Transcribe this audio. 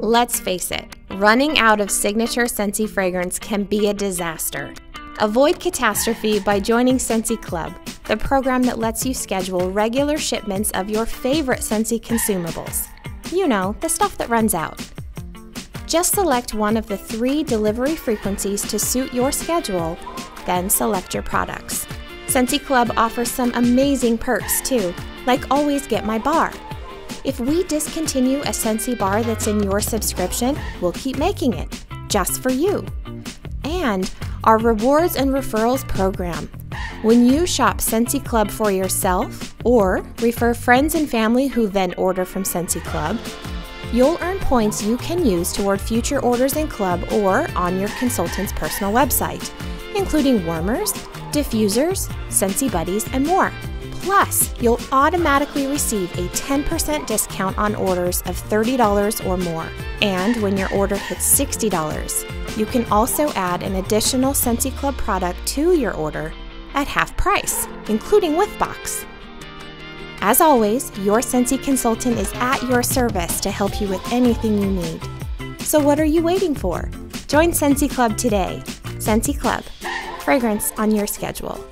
Let's face it, running out of signature Scentsy fragrance can be a disaster. Avoid catastrophe by joining Scentsy Club, the program that lets you schedule regular shipments of your favorite Scentsy consumables. You know, the stuff that runs out. Just select one of the three delivery frequencies to suit your schedule, then select your products. Scentsy Club offers some amazing perks too, like always get my bar. If we discontinue a Scentsy bar that's in your subscription, we'll keep making it, just for you. And our rewards and referrals program. When you shop Scentsy Club for yourself or refer friends and family who then order from Scentsy Club, you'll earn points you can use toward future orders in Club or on your consultant's personal website, including warmers, diffusers, Scentsy Buddies, and more. Plus, you'll automatically receive a 10% discount on orders of $30 or more. And when your order hits $60, you can also add an additional Scentsy Club product to your order at half price, including Whiff Box. As always, your Scentsy consultant is at your service to help you with anything you need. So what are you waiting for? Join Scentsy Club today. Scentsy Club, fragrance on your schedule.